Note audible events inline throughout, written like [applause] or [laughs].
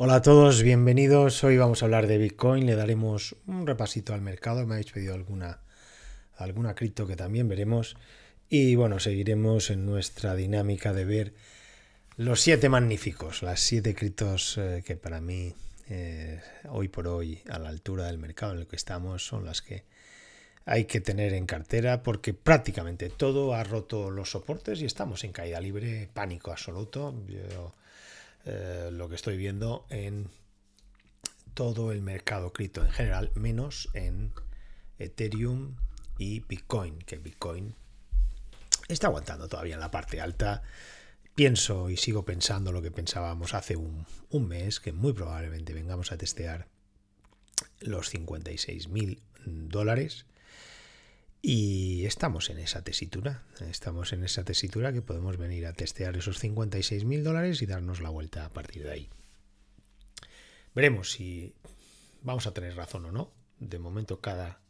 Hola a todos, bienvenidos. Hoy vamos a hablar de Bitcoin. Le daremos un repasito al mercado. Me habéis pedido alguna, alguna cripto que también veremos. Y bueno, seguiremos en nuestra dinámica de ver los siete magníficos, las siete criptos eh, que para mí eh, hoy por hoy a la altura del mercado en el que estamos son las que hay que tener en cartera porque prácticamente todo ha roto los soportes y estamos en caída libre, pánico absoluto. Yo, eh, lo que estoy viendo en todo el mercado cripto en general, menos en Ethereum y Bitcoin, que Bitcoin está aguantando todavía en la parte alta. Pienso y sigo pensando lo que pensábamos hace un, un mes, que muy probablemente vengamos a testear los 56 mil dólares. Y estamos en esa tesitura, estamos en esa tesitura que podemos venir a testear esos 56 mil dólares y darnos la vuelta a partir de ahí. Veremos si vamos a tener razón o no. De momento cada,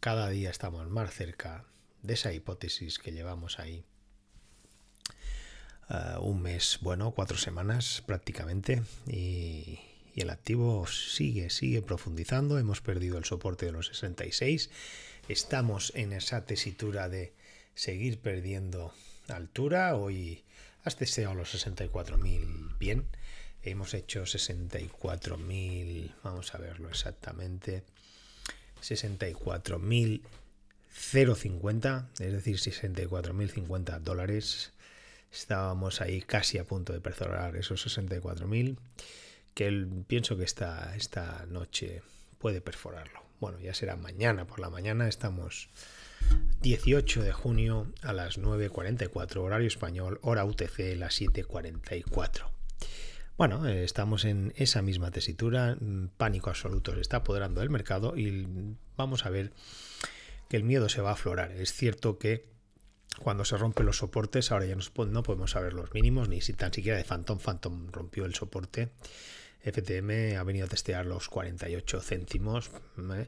cada día estamos más cerca de esa hipótesis que llevamos ahí uh, un mes, bueno, cuatro semanas prácticamente y, y el activo sigue, sigue profundizando. Hemos perdido el soporte de los 66 estamos en esa tesitura de seguir perdiendo altura. Hoy has testeado los 64.000 bien. Hemos hecho 64.000, vamos a verlo exactamente, 64.050, es decir, 64.050 dólares. Estábamos ahí casi a punto de perforar esos 64.000, que pienso que esta, esta noche puede perforarlo bueno, ya será mañana por la mañana, estamos 18 de junio a las 9.44 horario español, hora UTC las 7.44. Bueno, eh, estamos en esa misma tesitura, mm, pánico absoluto se está apoderando del mercado y vamos a ver que el miedo se va a aflorar. Es cierto que cuando se rompen los soportes, ahora ya no podemos saber los mínimos, ni si tan siquiera de Phantom Phantom rompió el soporte. FTM ha venido a testear los 48 céntimos ¿eh?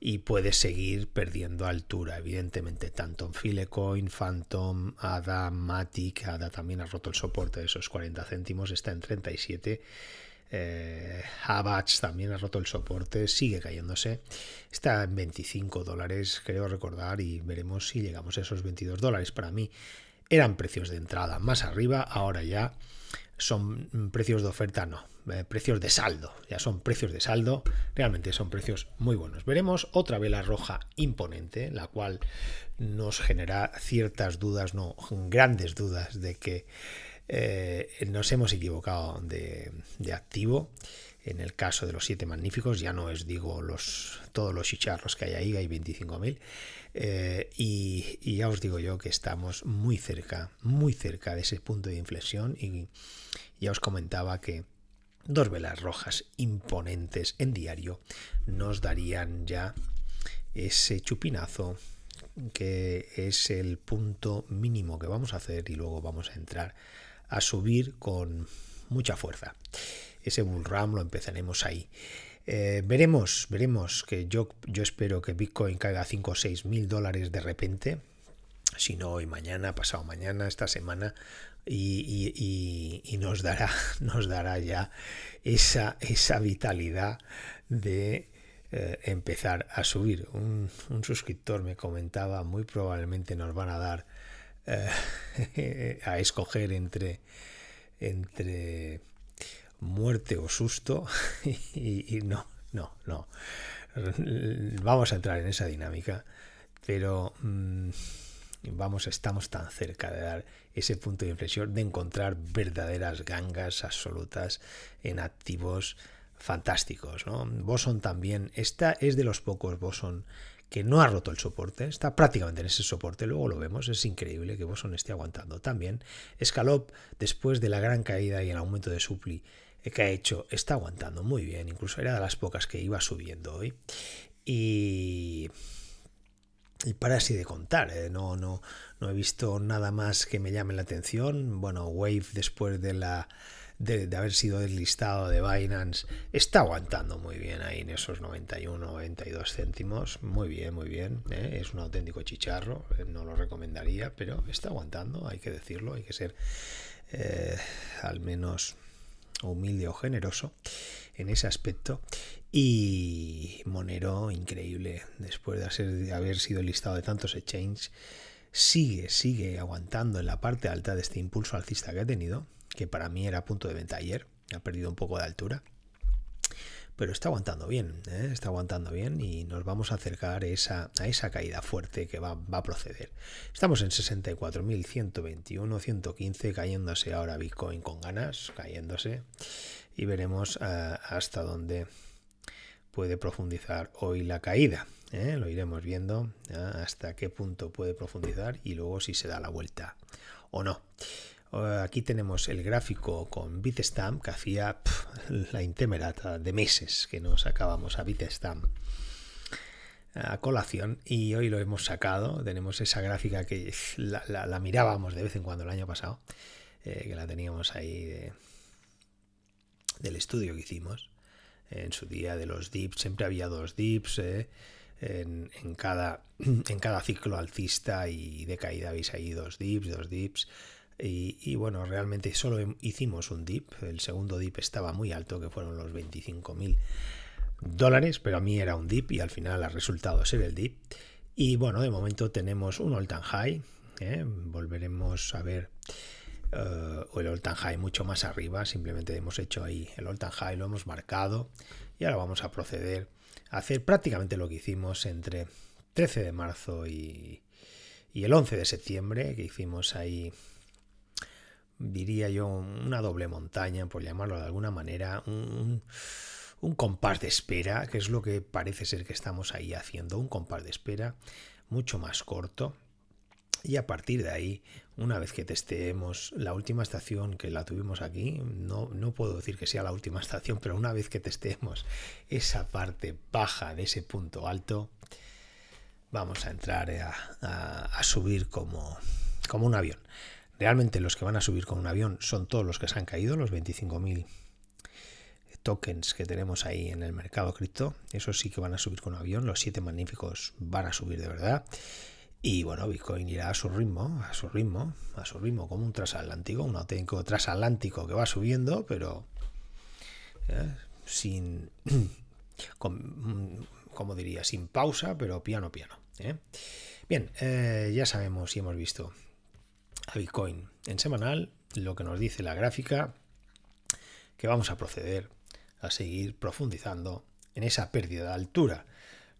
y puede seguir perdiendo altura, evidentemente, tanto en Filecoin, Phantom, ADA, Matic, ADA también ha roto el soporte de esos 40 céntimos, está en 37. Eh, también ha roto el soporte, sigue cayéndose, está en 25 dólares, creo recordar, y veremos si llegamos a esos 22 dólares. Para mí eran precios de entrada más arriba, ahora ya son precios de oferta, no, eh, precios de saldo, ya son precios de saldo, realmente son precios muy buenos. Veremos otra vela roja imponente, la cual nos genera ciertas dudas, no, grandes dudas de que eh, nos hemos equivocado de, activo. En el caso de los siete magníficos, ya no es, digo, los, todos los chicharros que hay ahí, hay 25.000. Eh, y, y, ya os digo yo que estamos muy cerca, muy cerca de ese punto de inflexión. Y ya os comentaba que dos velas rojas imponentes en diario nos darían ya ese chupinazo que es el punto mínimo que vamos a hacer y luego vamos a entrar a subir con mucha fuerza. Ese bull run lo empezaremos ahí. Eh, veremos, veremos que yo, yo espero que Bitcoin caiga a 5 o 6 mil dólares de repente. Si no, hoy mañana, pasado mañana, esta semana, y, nos, dará, [laughs] nos dará ya esa, esa vitalidad de eh, empezar a subir. Un, suscriptor me comentaba, muy probablemente nos van a dar eh, [laughs] a escoger entre, entre muerte o susto [laughs] y, no, no, no. Vamos a entrar en esa dinámica, pero... Mm, vamos, estamos tan cerca de dar ese punto de inflexión, de encontrar verdaderas gangas absolutas en activos fantásticos. ¿no? Boson también, esta es de los pocos Boson que no ha roto el soporte, está prácticamente en ese soporte, luego lo vemos, es increíble que Boson esté aguantando también. Scalop, después de la gran caída y el aumento de supli que ha hecho, está aguantando muy bien, incluso era de las pocas que iba subiendo hoy. Y y para así de contar, ¿eh? no, no, no he visto nada más que me llame la atención. Bueno, Wave después de la de, haber sido deslistado de Binance está aguantando muy bien ahí en esos 91, 92 céntimos. Muy bien, muy bien. ¿eh? Es un auténtico chicharro, eh, no lo recomendaría, pero está aguantando, hay que decirlo, hay que ser al menos humilde o generoso en ese aspecto. Y Monero, increíble, después de, haber sido listado de tantos exchanges, sigue, sigue aguantando en la parte alta de este impulso alcista que ha tenido, que para mí era punto de venta ayer, ha perdido un poco de altura pero está aguantando bien, ¿eh? está aguantando bien y nos vamos a acercar a esa caída fuerte que va, a proceder. Estamos en 64.121, 115, cayéndose ahora Bitcoin con ganas, cayéndose, y veremos eh, hasta dónde puede profundizar hoy la caída. ¿eh? Lo iremos viendo hasta qué punto puede profundizar y luego si se da la vuelta o no. Eh, aquí tenemos el gráfico con Bitstamp que hacía [laughs] la intemerata de meses que nos sacábamos a Bitstamp a colación y hoy lo hemos sacado. Tenemos esa gráfica que la, mirábamos de vez en cuando el año pasado, eh, que la teníamos ahí del estudio que hicimos en su día de los dips. Siempre había dos dips eh, en, cada, [clears throat] en cada ciclo alcista y de caída habéis ahí dos dips, dos dips. Y, bueno, realmente solo hicimos un dip. El segundo dip estaba muy alto, que fueron los 25.000 dólares, pero a mí era un dip y al final ha resultado ser el dip. Y bueno, de momento tenemos un all time high. ¿eh? Volveremos a ver uh, el all time high mucho más arriba. Simplemente hemos hecho ahí el all time high, lo hemos marcado. Y ahora vamos a proceder a hacer prácticamente lo que hicimos entre 13 de marzo y, y el 11 de septiembre, que hicimos ahí diría yo, una doble montaña, por llamarlo de alguna manera, un, un, compás de espera, que es lo que parece ser que estamos ahí haciendo, un compás de espera mucho más corto. Y a partir de ahí, una vez que testeemos la última estación que la tuvimos aquí, no, no puedo decir que sea la última [laughs] estación, pero una vez que testeemos esa parte baja de ese punto alto, vamos a entrar a, a subir como, como un avión. Realmente los que van a subir con un avión son todos los que se han caído, los 25.000 tokens que tenemos ahí en el mercado cripto. Esos sí que van a subir con un avión. Los siete magníficos van a subir de verdad. Y bueno, Bitcoin irá a su ritmo, a su ritmo, a su ritmo, como un transatlántico, un auténtico transatlántico que va subiendo, pero ¿eh? sin, [clears throat] como diría, sin pausa, pero piano, piano. ¿eh? Bien, eh, ya sabemos y hemos visto a Bitcoin en semanal, lo que nos dice la gráfica, que vamos a proceder a seguir profundizando en esa pérdida de altura,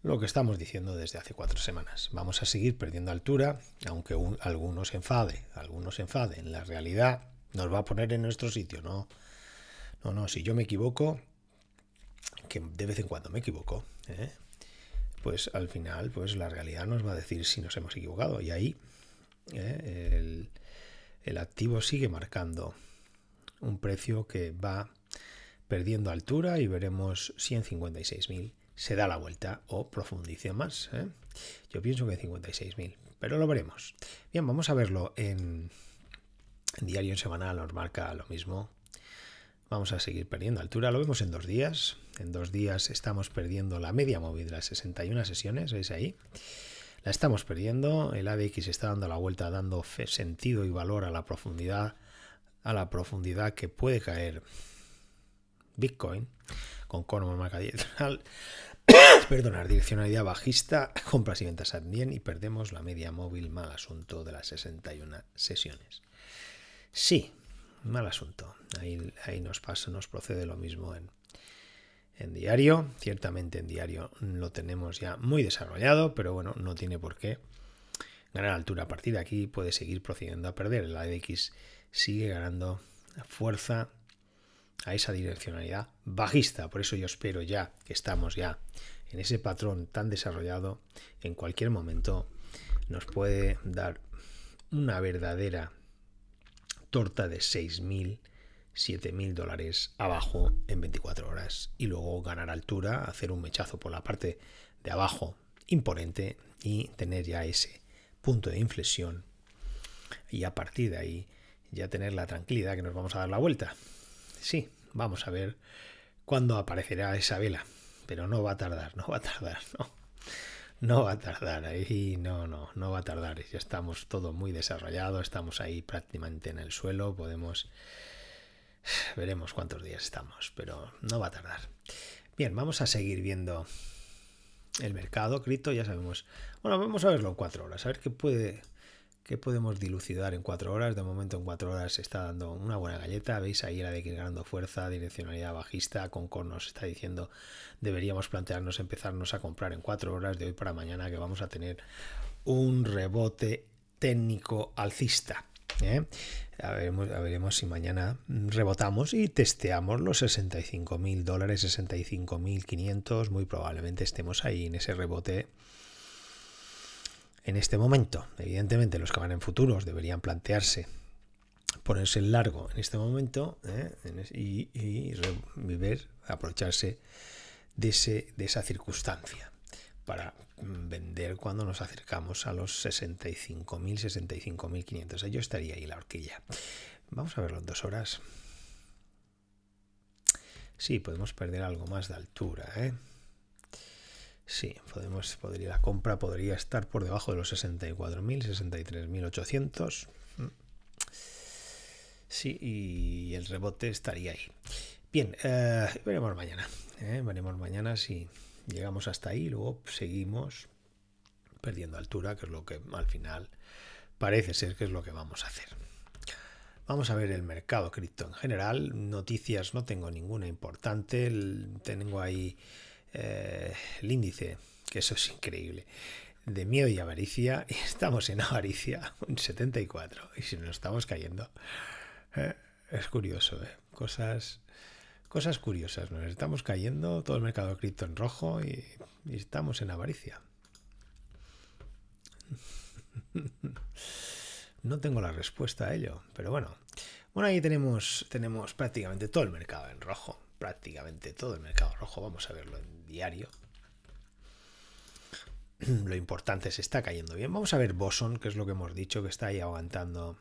lo que estamos diciendo desde hace cuatro semanas. Vamos a seguir perdiendo altura, aunque algunos enfade, algunos enfade. En la realidad nos va a poner en nuestro sitio, ¿no? No, no, si yo me equivoco, que de vez en cuando me equivoco, ¿eh? pues al final, pues la realidad nos va a decir si nos hemos equivocado. Y ahí ¿eh? el, activo sigue marcando un precio que va perdiendo altura y veremos si en 56.000 se da la vuelta o profundice más. ¿eh? Yo pienso que 56.000, pero lo veremos. Bien, vamos a verlo en, en diario en semanal, nos marca lo mismo. Vamos a seguir perdiendo altura, lo vemos en dos días. En dos días estamos perdiendo la media móvil de las 61 sesiones, ¿veis ahí? La estamos perdiendo. El ADX está dando la vuelta, dando sentido y valor a la profundidad, a la profundidad que puede caer Bitcoin con Cono marca direccional. [coughs] perdonar, direccionalidad bajista, compras y ventas también y perdemos la media móvil, mal asunto de las 61 sesiones. Sí, mal asunto. Ahí, ahí nos pasa, nos procede lo mismo en, en diario. Ciertamente en diario lo tenemos ya muy desarrollado, pero bueno, no tiene por qué ganar altura. A partir de aquí puede seguir procediendo a perder. La EDX sigue ganando fuerza a esa direccionalidad bajista. Por eso yo espero ya que estamos ya en ese patrón tan desarrollado. En cualquier momento nos puede dar una verdadera torta de 6.000 7.000 dólares abajo en 24 horas y luego ganar altura, hacer un mechazo por la parte de abajo imponente y tener ya ese punto de inflexión y a partir de ahí ya tener la tranquilidad que nos vamos a dar la vuelta. Sí, vamos a ver cuándo aparecerá esa vela, pero no va a tardar, no va a tardar, [laughs] no. No va a tardar ahí, no, no, no va a tardar. Ya estamos todo muy desarrollado, estamos ahí prácticamente en el suelo, podemos [sighs] Veremos cuántos días estamos, pero no va a tardar. Bien, vamos a seguir viendo el mercado cripto, ya sabemos. Bueno, vamos a verlo en cuatro horas, a ver qué puede, qué podemos dilucidar en cuatro horas. De momento en cuatro horas se está dando una buena galleta. Veis ahí la de que ganando fuerza, direccionalidad bajista. Concord nos está diciendo deberíamos plantearnos empezarnos a comprar en cuatro horas de hoy para mañana que vamos a tener un rebote técnico alcista. ¿Eh? A, veremos, si mañana rebotamos y testeamos los 65 mil dólares, 65 mil 500. Muy probablemente estemos ahí en ese rebote en este momento. Evidentemente, los que van en futuros deberían plantearse ponerse en largo en este momento ¿eh? y, y, aprovecharse de, ese, de esa circunstancia para vender cuando nos acercamos a los 65.000, 65.500. Yo estaría ahí la horquilla. Vamos a verlo en dos horas. Sí, podemos perder algo más de altura. ¿eh? Sí, podemos, podría, la compra podría estar por debajo de los 64.000, 63.800. Sí, y el rebote estaría ahí. Bien, eh, veremos mañana. ¿eh? Veremos mañana si llegamos hasta ahí, luego seguimos perdiendo altura, que es lo que al final parece ser que es lo que vamos a hacer. Vamos a ver el mercado cripto en general. Noticias no tengo ninguna importante. tengo ahí eh, el índice, que eso es increíble, de miedo y avaricia. Y [laughs] estamos en avaricia, un 74. Y si nos estamos cayendo. Eh, es curioso, ¿eh? Cosas Cosas curiosas, nos estamos cayendo, todo el mercado cripto en rojo y, estamos en avaricia. [laughs] No tengo la respuesta a ello, pero bueno. Bueno, ahí tenemos, tenemos prácticamente todo el mercado en rojo. Prácticamente todo el mercado rojo. Vamos a verlo en diario. [clears throat] Lo importante se está cayendo bien. Vamos a ver Boson, que es lo que hemos dicho, que está ahí aguantando.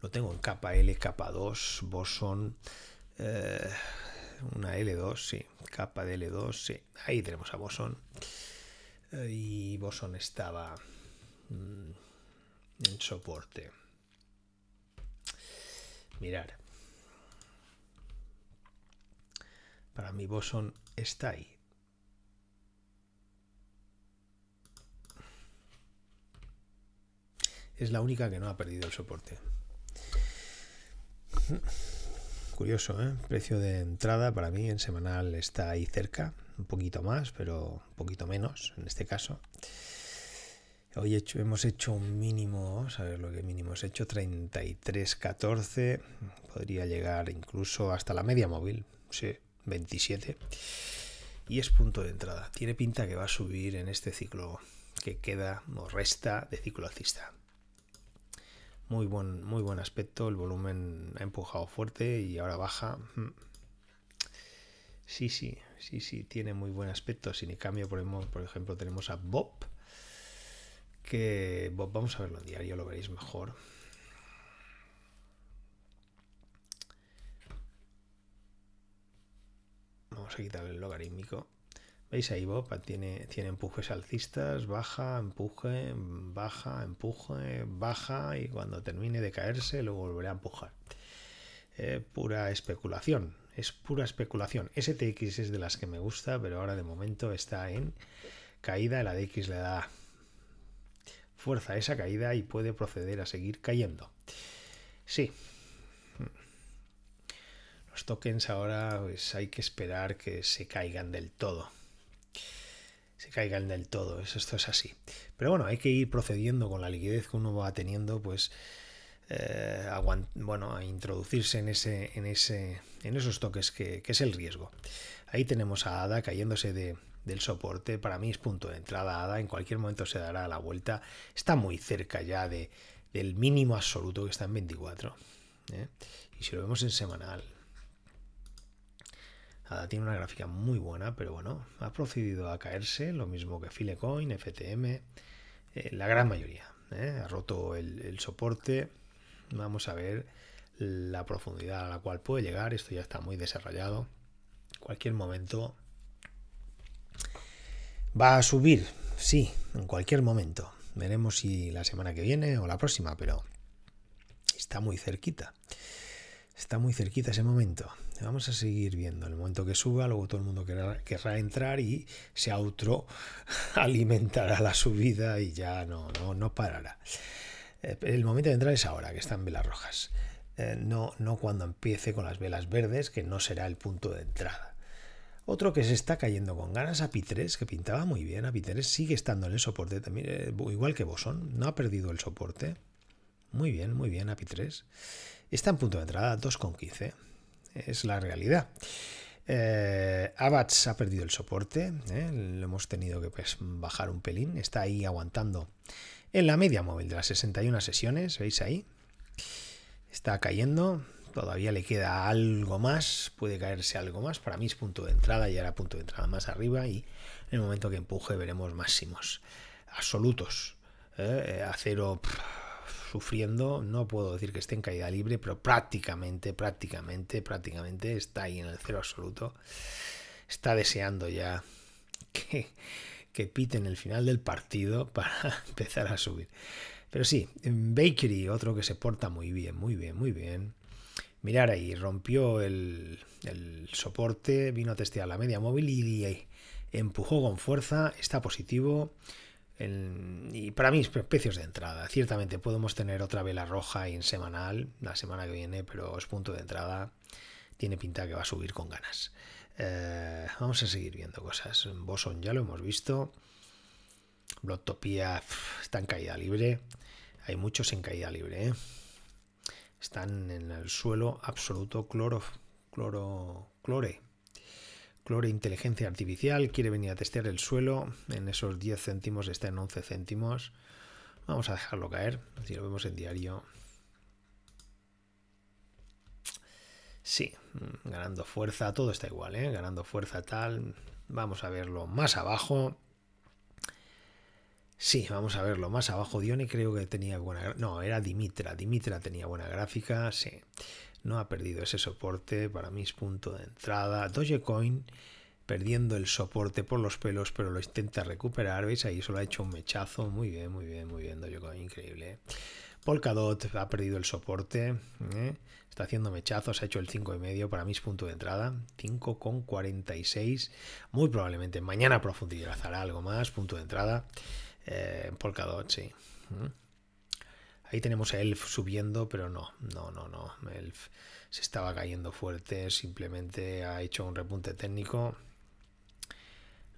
Lo tengo en capa L, capa 2, Boson. Eh, una L2, sí. Capa de L2, sí. Ahí tenemos a Boson. Eh, y Boson estaba mm, en soporte. Mirar. Para mí Boson está ahí. Es la única que no ha perdido el soporte. Curioso, ¿eh? Precio de entrada para mí en semanal está ahí cerca, un poquito más, pero un poquito menos en este caso. Hoy hemos hecho un mínimo, vamos lo que mínimo hemos hecho, 33.14, podría llegar incluso hasta la media móvil, sí, 27. Y es punto de entrada. Tiene pinta que va a subir en este ciclo que queda o resta de ciclo alcista muy buen, muy buen aspecto, el volumen ha empujado fuerte y ahora baja. Mm. Sí, sí, sí, sí, tiene muy buen aspecto. Sin cambio, por, ejemplo, tenemos a Bob, que Bob, vamos a verlo en diario, lo veréis mejor. Vamos a quitar el logarítmico. ¿Veis ahí Bob? Tiene, tiene empujes alcistas, baja, empuje, baja, empuje, baja y cuando termine de caerse lo volverá a empujar. Eh, pura especulación, es pura especulación. STX es de las que me gusta, pero ahora de momento está en caída, la DX le da fuerza a esa caída y puede proceder a seguir cayendo. Sí. Los tokens ahora pues, hay que esperar que se caigan del todo se caigan del todo. Esto es así. Pero bueno, hay que ir procediendo con la liquidez que uno va teniendo, pues eh, bueno, a introducirse en ese, en ese, en esos toques que, es el riesgo. Ahí tenemos a ADA cayéndose de, del soporte. Para mí es punto de entrada ADA. En cualquier momento se dará la vuelta. Está muy cerca ya de, del mínimo absoluto que está en 24. ¿eh? Y si lo vemos en semanal, tiene una gráfica muy buena, pero bueno, ha procedido a caerse, lo mismo que Filecoin, FTM, eh, la gran mayoría. ¿eh? Ha roto el, soporte. Vamos a ver la profundidad a la cual puede llegar. Esto ya está muy desarrollado. cualquier momento va a subir, sí, en cualquier momento. Veremos si la semana que viene o la próxima, pero está muy cerquita. Está muy cerquita ese momento. Vamos a seguir viendo. El momento que suba, luego todo el mundo querrá, entrar y se auto alimentará la subida y ya no, no, no parará. Eh, el momento de entrar es ahora, que están velas rojas. Eh, no, no cuando empiece con las velas verdes, que no será el punto de entrada. Otro que se está cayendo con ganas, a 3 que pintaba muy bien. a 3 sigue estando en el soporte también, eh, igual que Boson, no ha perdido el soporte. Muy bien, muy bien, a 3 Está en punto de entrada, 2,15. Es la realidad. Eh, Abats ha perdido el soporte, eh, lo hemos tenido que pues, bajar un pelín, está ahí aguantando en la media móvil de las 61 sesiones, ¿veis ahí? Está cayendo, todavía le queda algo más, puede caerse algo más, para mí es punto de entrada, y era punto de entrada más arriba y en el momento que empuje veremos máximos absolutos, ¿eh? acero sufriendo, no puedo decir que esté en caída libre, pero prácticamente, prácticamente, prácticamente está ahí en el cero absoluto, está deseando ya que, que piten el final del partido para [laughs] empezar a subir. Pero sí, Bakery, otro que se porta muy bien, muy bien, muy bien. Mirar ahí, rompió el, soporte, vino a testear la media móvil y, empujó con fuerza, está positivo. Y para mí, precios de entrada. Ciertamente podemos tener otra vela roja en semanal la semana que viene, pero es punto de entrada. Tiene pinta que va a subir con ganas. Eh, vamos a seguir viendo cosas. Boson ya lo hemos visto. Bloodtopia está en caída libre. Hay muchos en caída libre. ¿eh? Están en el suelo absoluto cloro, cloro, clore. Clore inteligencia artificial quiere venir a testear el suelo. En esos 10 céntimos está en 11 céntimos. Vamos a dejarlo caer. Si lo vemos en diario. Sí, ganando fuerza, todo está igual, ¿eh? ganando fuerza tal. Vamos a verlo más abajo. Sí, vamos a verlo más abajo. Dione creo que tenía buena... No, era Dimitra. Dimitra tenía buena gráfica, sí. No ha perdido ese soporte. Para mí es punto de entrada. Dogecoin perdiendo el soporte por los pelos, pero lo intenta recuperar. ¿Veis? Ahí solo ha hecho un mechazo. Muy bien, muy bien, muy bien. Dogecoin, increíble. Polkadot ha perdido el soporte. ¿eh? Está haciendo mechazos, ha hecho el 5,5. Para mí es punto de entrada. 5,46. Muy probablemente mañana profundizará algo más. Punto de entrada. Eh, Polkadot, sí. Ahí tenemos a Elf subiendo, pero no, no, no, no. Elf se estaba cayendo fuerte, simplemente ha hecho un repunte técnico.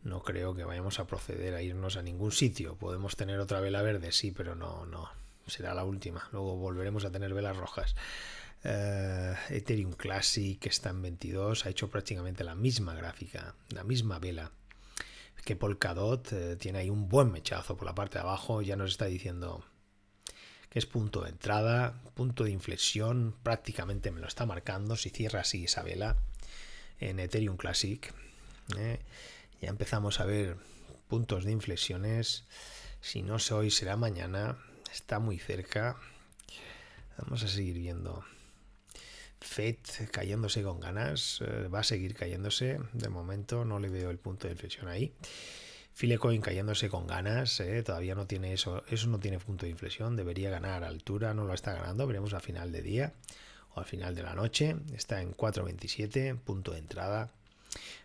No creo que vayamos a proceder a irnos a ningún sitio. Podemos tener otra vela verde, sí, pero no, no. Será la última. Luego volveremos a tener velas rojas. Eh, Ethereum Classic está en 22 ha hecho prácticamente la misma gráfica, la misma vela que Polkadot eh, tiene ahí un buen mechazo por la parte de abajo, ya nos está diciendo es punto de entrada, punto de inflexión, prácticamente me lo está marcando, si cierra así esa vela en Ethereum Classic, eh, ya empezamos a ver puntos de inflexiones, si no es hoy será mañana, está muy cerca, vamos a seguir viendo. FED cayéndose con ganas, eh, va a seguir cayéndose, de momento no le veo el punto de inflexión ahí. Filecoin cayéndose con ganas, eh, todavía no tiene eso, eso no tiene punto de inflexión, debería ganar altura, no lo está ganando, veremos a final de día o al final de la noche, está en 4.27, punto de entrada.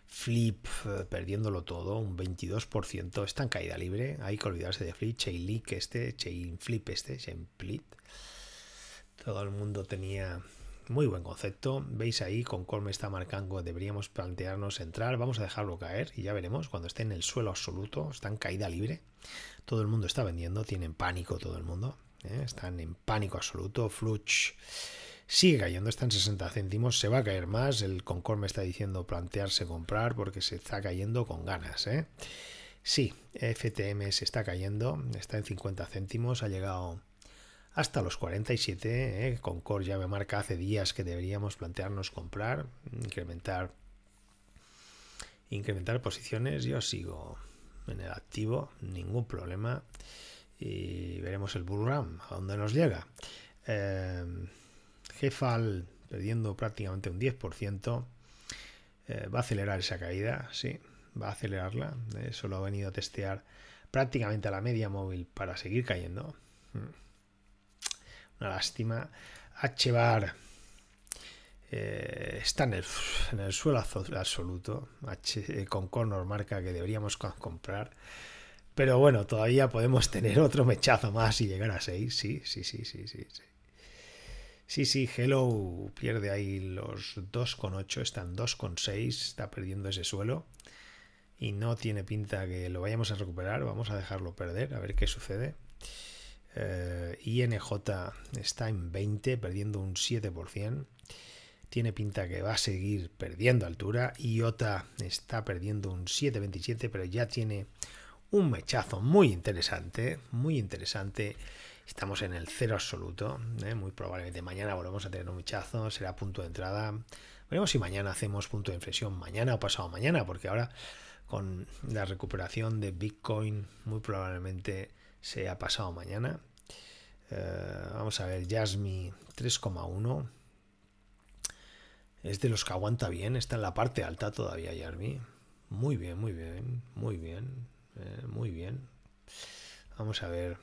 Flip eh, perdiéndolo todo, un 22%, está en caída libre, hay que olvidarse de Flip, Chainlink este, Chain Flip este, Chainflip. Todo el mundo tenía muy buen concepto. Veis ahí con me está marcando. Deberíamos plantearnos entrar. Vamos a dejarlo caer y ya veremos cuando esté en el suelo absoluto. Está en caída libre. Todo el mundo está vendiendo. Tienen pánico todo el mundo. ¿eh? Están en pánico absoluto. Fluch sigue cayendo. Está en 60 céntimos. Se va a caer más. El Concord me está diciendo plantearse comprar porque se está cayendo con ganas. ¿eh? Sí, FTM se está cayendo. Está en 50 céntimos. Ha llegado hasta los 47. ¿eh? Concord ya me marca hace días que deberíamos plantearnos comprar, incrementar, incrementar posiciones. Yo sigo en el activo, ningún problema. Y veremos el bullrun, a dónde nos llega. Eh, perdiendo prácticamente un 10%. Eh, va a acelerar esa caída, sí, va a acelerarla. Eso lo ha venido a testear prácticamente a la media móvil para seguir cayendo. Mm. Una lástima. H-Bar Eh, está en el, en el, suelo absoluto. H, con Connor marca que deberíamos comprar. Pero bueno, todavía podemos [laughs] tener otro mechazo más y llegar a 6. Sí, sí, sí, sí, sí. Sí, sí, sí Hello pierde ahí los 2,8, están 2,6, está perdiendo ese suelo. Y no tiene pinta que lo vayamos a recuperar, vamos a dejarlo perder, a ver qué sucede. Eh, INJ está en 20, perdiendo un 7%. Tiene pinta que va a seguir perdiendo altura. IOTA está perdiendo un 7,27, pero ya tiene un mechazo muy interesante, muy interesante. Estamos en el cero absoluto. ¿eh? Muy probablemente mañana volvemos a tener un mechazo. Será punto de entrada. Veremos si mañana hacemos punto de inflexión. Mañana o pasado mañana. Porque ahora con la recuperación de Bitcoin muy probablemente sea pasado mañana. Eh, vamos a ver. Jasmine 3,1. Es de los que aguanta bien. Está en la parte alta todavía Jasmine. Muy bien, muy bien, muy bien. Eh, muy bien. Vamos a ver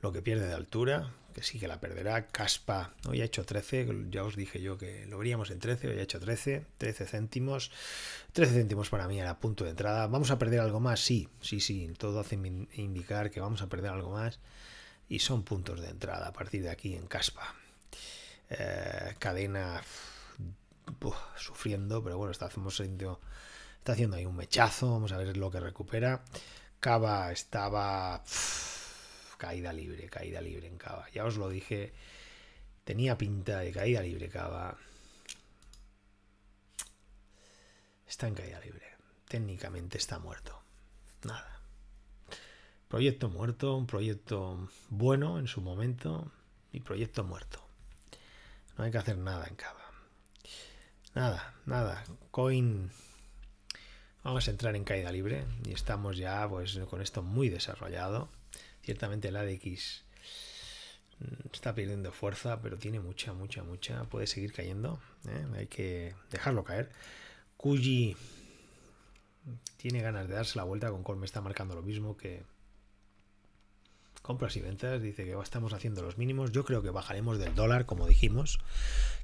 lo que pierde de altura, que sí que la perderá. Caspa, hoy ha hecho 13, ya os dije yo que lo veríamos en 13, hoy ha hecho 13, 13 céntimos. 13 céntimos para mí era punto de entrada. ¿Vamos a perder algo más? Sí, sí, sí, todo hace indicar que vamos a perder algo más. Y son puntos de entrada a partir de aquí en Caspa. Eh, cadena sufriendo, pero bueno, Está haciendo ahí un mechazo, vamos a ver lo que recupera. Cava estaba caída libre, caída libre en Cava. Ya os lo dije, tenía pinta de caída libre Cava. Está en caída libre. Técnicamente está muerto. Nada. Proyecto muerto, un proyecto bueno en su momento y proyecto muerto. No hay que hacer nada en Cava. Nada, nada. Coin Vamos a entrar en caída libre y estamos ya pues con esto muy desarrollado. Ciertamente el ADX mm, está perdiendo fuerza, pero tiene mucha, mucha, mucha. Puede seguir cayendo. ¿eh? Hay que dejarlo caer. Cuyi tiene ganas de darse la vuelta. Con me está marcando lo mismo que compras y ventas. Dice que estamos haciendo los mínimos. Yo creo que bajaremos del dólar, como dijimos.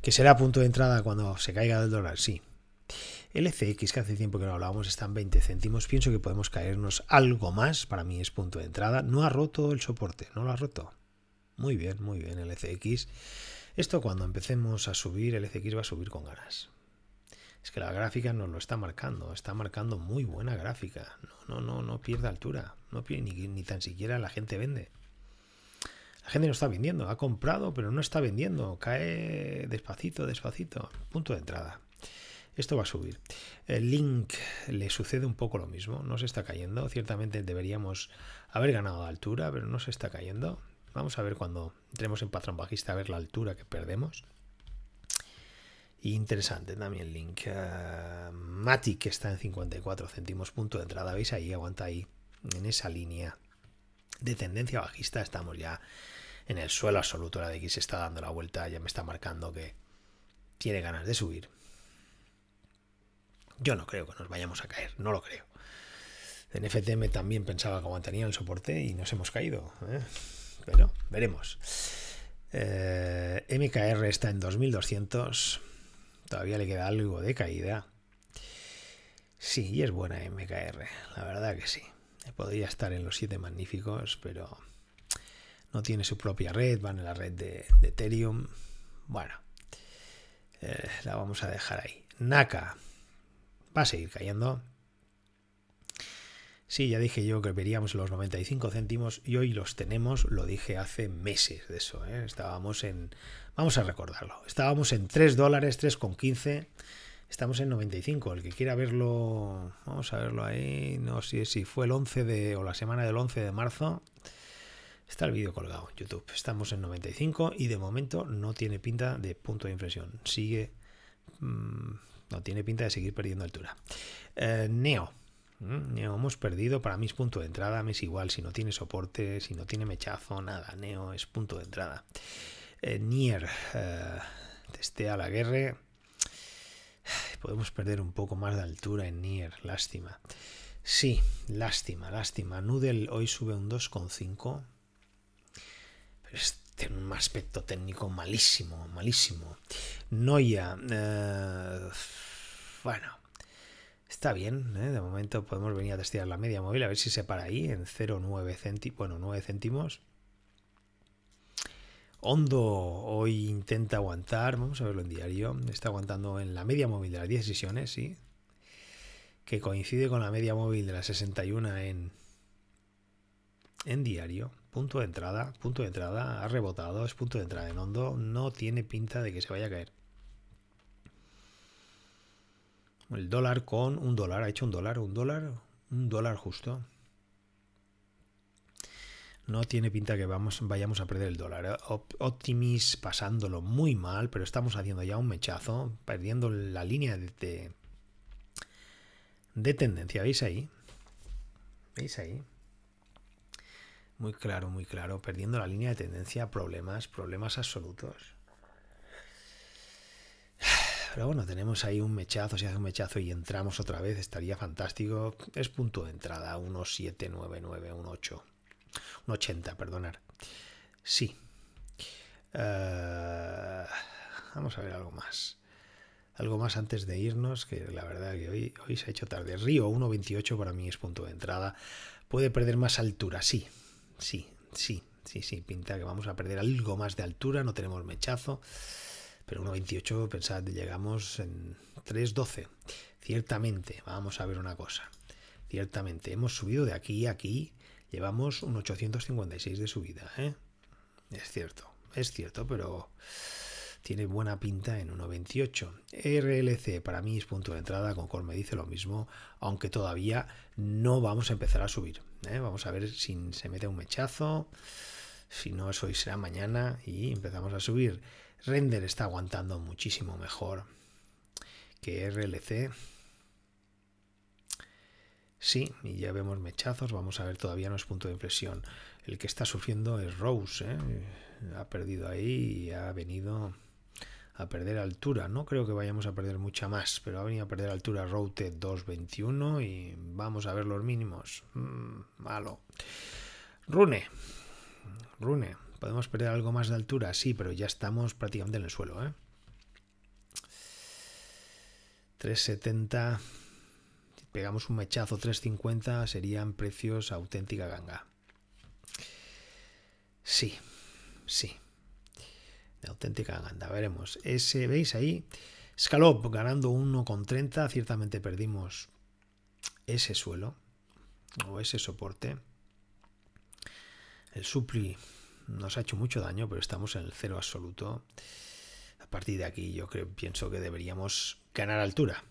Que será punto de entrada cuando se caiga del dólar, sí. LCX, que hace tiempo que no hablábamos, está en 20 céntimos. Pienso que podemos caernos algo más. Para mí es punto de entrada. No ha roto el soporte, no lo ha roto. Muy bien, muy bien, LCX. Esto cuando empecemos a subir, el LCX va a subir con ganas. Es que la gráfica nos lo está marcando, está marcando muy buena gráfica. No, no, no, no pierde altura. No pierde, ni, ni tan siquiera la gente vende. La gente no está vendiendo, ha comprado, pero no está vendiendo. Cae despacito, despacito. Punto de entrada. Esto va a subir. El Link le sucede un poco lo mismo, no se está cayendo. Ciertamente deberíamos haber ganado altura, pero no se está cayendo. Vamos a ver cuando entremos en patrón bajista a ver la altura que perdemos. Interesante también Link. Uh, Matic está en 54 céntimos, punto de entrada. ¿Veis ahí? Aguanta ahí. En esa línea de tendencia bajista estamos ya en el suelo absoluto. La de X está dando la vuelta, ya me está marcando que tiene ganas de subir. Yo no creo que nos vayamos a caer, no lo creo. En FTM también pensaba que aguantaría el soporte y nos hemos caído. ¿eh? Pero veremos. Eh, MKR está en 2200. Todavía le queda algo de caída. Sí, y es buena MKR, la verdad que sí. Podría estar en los 7 magníficos, pero no tiene su propia red, van en la red de, Ethereum. Bueno, eh, la vamos a dejar ahí. Naka va a seguir cayendo. Sí, ya dije yo que veríamos los 95 céntimos y hoy los tenemos, lo dije hace meses de eso. ¿eh? Estábamos en, vamos a recordarlo, estábamos en 3 dólares, 3,15, estamos en 95. El que quiera verlo, vamos a verlo ahí, no sé si fue el 11 de, o la semana del 11 de marzo. Está el vídeo colgado en YouTube. Estamos en 95 y de momento no tiene pinta de punto de inflexión. Sigue mmm, no tiene pinta de seguir perdiendo altura. Eh, Neo. Mm, Neo hemos perdido, para mí es punto de entrada, me es igual si no tiene soporte, si no tiene mechazo, nada, Neo es punto de entrada. Eh, Nier, eh, testea la guerra. Podemos perder un poco más de altura en Nier, lástima. Sí, lástima, lástima. Noodle hoy sube un 2,5. Pero un aspecto técnico malísimo, malísimo. Noia. Eh, bueno, está bien. ¿eh? De momento podemos venir a testear la media móvil a ver si se para ahí en 0,9 céntimos. Bueno, 9 céntimos. Hondo hoy intenta aguantar. Vamos a verlo en diario. Está aguantando en la media móvil de las 10 sesiones, sí. Que coincide con la media móvil de las 61 en, en diario. Punto de entrada, punto de entrada, ha rebotado, es punto de entrada en hondo, no tiene pinta de que se vaya a caer. El dólar con un dólar, ha hecho un dólar, un dólar, un dólar justo. No tiene pinta que vamos, vayamos a perder el dólar. Optimis pasándolo muy mal, pero estamos haciendo ya un mechazo, perdiendo la línea de, de, de tendencia. ¿Veis ahí? ¿Veis ahí? Muy claro, muy claro. Perdiendo la línea de tendencia, problemas, problemas absolutos. Pero bueno, tenemos ahí un mechazo, si hace un mechazo y entramos otra vez, estaría fantástico. Es punto de entrada, 1799, 18. 180, perdonar. Sí. Uh, vamos a ver algo más. Algo más antes de irnos, que la verdad que hoy, hoy se ha hecho tarde. Río 1.28 para mí es punto de entrada. Puede perder más altura, sí, sí, sí, sí, sí, pinta que vamos a perder algo más de altura, no tenemos mechazo, pero 1.28, pensad, llegamos en 3.12. Ciertamente, vamos a ver una cosa, ciertamente, hemos subido de aquí a aquí, llevamos un 856 de subida, ¿eh? Es cierto, es cierto, pero tiene buena pinta en 1.28. RLC para mí es punto de entrada, Concord me dice lo mismo, aunque todavía no vamos a empezar a subir. ¿Eh? Vamos a ver si se mete un mechazo, si no, eso hoy será mañana y empezamos a subir. Render está aguantando muchísimo mejor que RLC. Sí, y ya vemos mechazos, vamos a ver, todavía no es punto de inflexión. El que está sufriendo es Rose, ¿eh? ha perdido ahí y ha venido a perder altura. No creo que vayamos a perder mucha más, pero ha venido a perder altura Route 221 y vamos a ver los mínimos. Mm, malo. Rune. Rune. ¿Podemos perder algo más de altura? Sí, pero ya estamos prácticamente en el suelo. ¿eh? 370. Si pegamos un mechazo 350 serían precios auténtica ganga. Sí, sí auténtica ganda. Veremos. Ese, ¿Veis ahí? Scalop ganando 1,30. Ciertamente perdimos ese suelo o ese soporte. El supli nos ha hecho mucho daño, pero estamos en el cero absoluto. A partir de aquí yo creo, pienso que deberíamos ganar altura.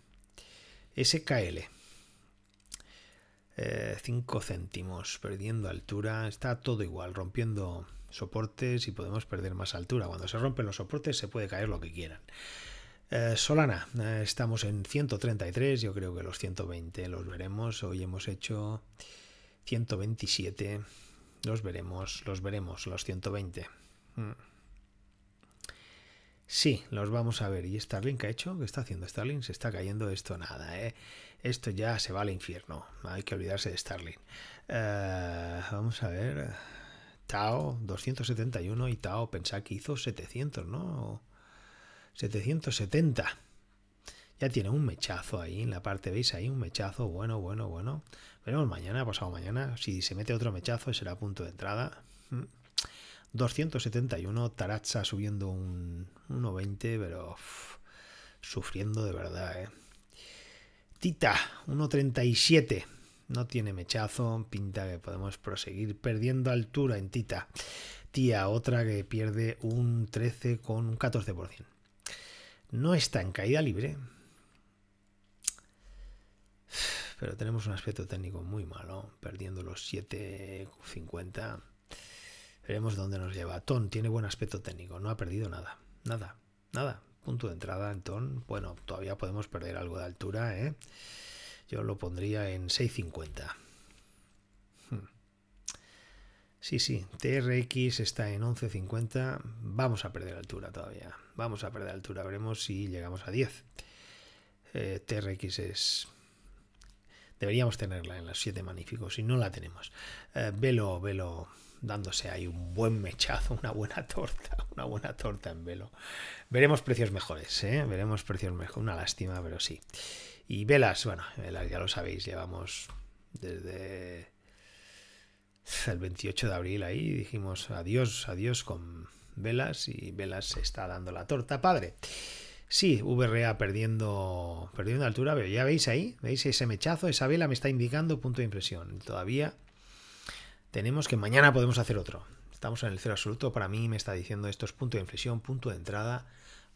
SKL. 5 eh, céntimos perdiendo altura. Está todo igual, rompiendo soportes y podemos perder más altura. Cuando se rompen los soportes se puede caer lo que quieran. Eh, Solana, eh, estamos en 133, yo creo que los 120 los veremos. Hoy hemos hecho 127, los veremos, los veremos, los 120. Mm. Sí, los vamos a ver. ¿Y Starlink ha hecho? ¿Qué está haciendo Starlink? Se está cayendo esto nada, ¿eh? Esto ya se va al infierno. Hay que olvidarse de Starlink. Eh, vamos a ver. Tao 271 y Tao pensá que hizo 700, ¿no? 770. Ya tiene un mechazo ahí en la parte, ¿veis ahí? Un mechazo bueno, bueno, bueno. Veremos mañana, pasado mañana. Si se mete otro mechazo será punto de entrada. 271, mm. Taratza subiendo un 1.20, pero sufriendo de verdad, ¿eh? Tita, 1.37 no tiene mechazo, pinta que podemos proseguir perdiendo altura en Tita. Tía, otra que pierde un 13 con un 14%. No está en caída libre, [sighs] pero tenemos un aspecto técnico muy malo, perdiendo los 7.50. Veremos dónde nos lleva. Ton tiene buen aspecto técnico, no ha perdido nada, nada, nada. Punto de entrada en Ton. Bueno, todavía podemos perder algo de altura, ¿eh? Yo lo pondría en 650. Hmm. Sí, sí, TRX está en 11.50. Vamos a perder altura todavía. Vamos a perder altura. Veremos si llegamos a 10. Eh, TRX es... Deberíamos tenerla en las 7 magníficos. Si no la tenemos. Eh, velo, velo, dándose ahí un buen mechazo, una buena [laughs] torta, una buena torta en velo. Veremos precios mejores, ¿eh? veremos precios mejores, una lástima, pero sí. Y velas, bueno, velas ya lo sabéis, llevamos desde el 28 de abril ahí, dijimos adiós, adiós con velas y velas se está dando la torta, padre. Sí, VRA perdiendo, perdiendo altura, pero ya veis ahí, veis ese mechazo, esa vela me está indicando punto de impresión. Todavía tenemos que mañana podemos hacer otro. Estamos en el cero absoluto, para mí me está diciendo esto es punto de inflexión, punto de entrada,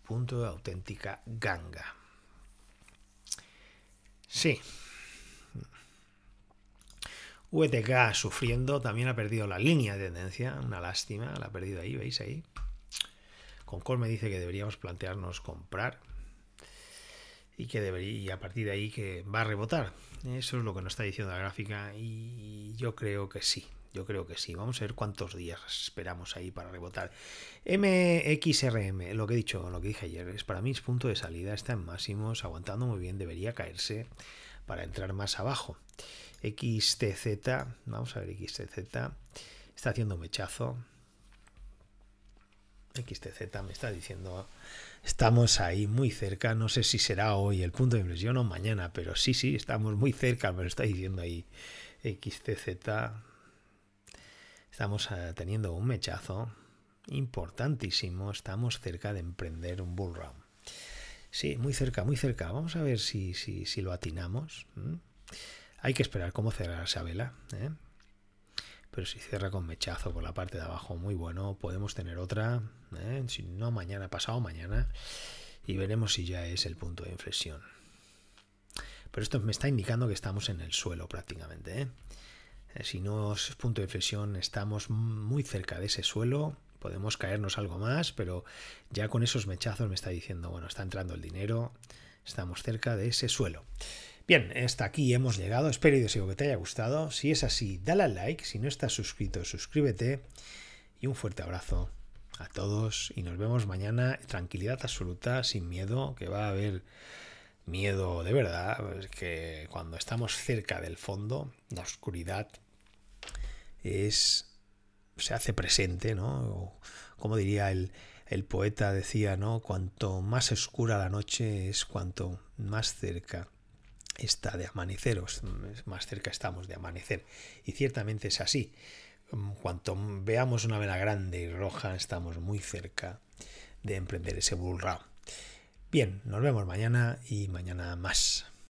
punto de auténtica ganga. Sí. VTK sufriendo, también ha perdido la línea de tendencia, una lástima, la ha perdido ahí, veis ahí. Concord me dice que deberíamos plantearnos comprar y que debería, a partir de ahí que va a rebotar. Eso es lo que nos está diciendo la gráfica y yo creo que sí. Yo creo que sí. Vamos a ver cuántos días esperamos ahí para rebotar. MXRM, lo que he dicho, lo que dije ayer, es para mí es punto de salida, está en máximos, aguantando muy bien, debería caerse para entrar más abajo. XTZ, vamos a ver XTZ, está haciendo mechazo, XTZ me está diciendo, estamos ahí muy cerca, no sé si será hoy el punto de inflexión o mañana, pero sí, sí, estamos muy cerca, me lo está diciendo ahí XTZ. Estamos eh, teniendo un mechazo importantísimo, estamos cerca de emprender un bull run. Sí, muy cerca, muy cerca. Vamos a ver si, si, si lo atinamos. Hay que esperar cómo cerrar esa vela. ¿eh? pero si cierra con mechazo por la parte de abajo muy bueno, podemos tener otra, ¿eh? si no mañana, pasado mañana, y veremos si ya es el punto de inflexión. Pero esto me está indicando que estamos en el suelo prácticamente. Eh, si no es punto de inflexión, estamos muy cerca de ese suelo, podemos caernos algo más, pero ya con esos mechazos me está diciendo, bueno, está entrando el dinero, estamos cerca de ese suelo. Bien, hasta aquí hemos llegado. Espero y deseo que te haya gustado. Si es así, dale al like. Si no estás suscrito, suscríbete. Y un fuerte abrazo a todos. Y nos vemos mañana. Tranquilidad absoluta, sin miedo, que va a haber miedo de verdad. Que cuando estamos cerca del fondo, la oscuridad es se hace presente, ¿no? Como diría el, el poeta decía, ¿no? Cuanto más oscura la noche es cuanto más cerca está de amanecer, más cerca estamos de amanecer. Y ciertamente es así. Mm, cuanto veamos una vela grande y roja, estamos muy cerca de emprender ese bull. Bien, nos vemos mañana y mañana más.